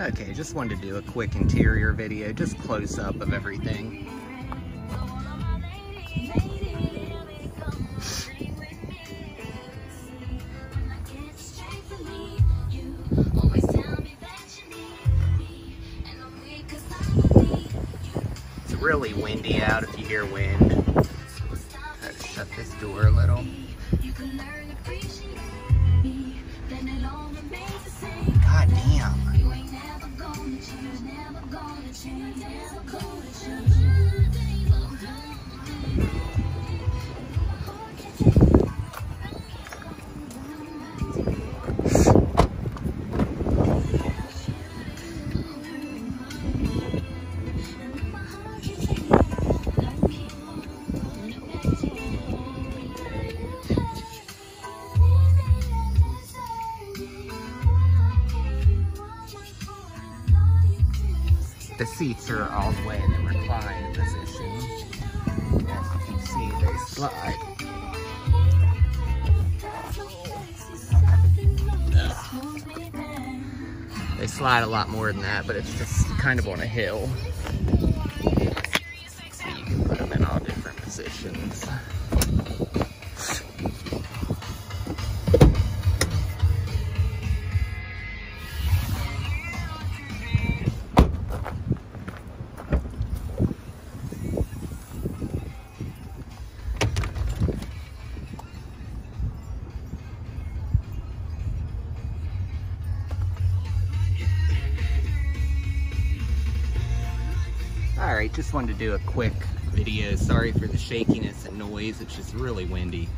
Okay, just wanted to do a quick interior video, just close up of everything. It's really windy out if you hear wind. Try to shut this door a little. gonna change, never gonna change. The seats are all the way in the reclined position. As you can see, they slide. They slide a lot more than that, but it's just kind of on a hill. So you can put them in all different positions. Alright, just wanted to do a quick video. Sorry for the shakiness and noise, it's just really windy.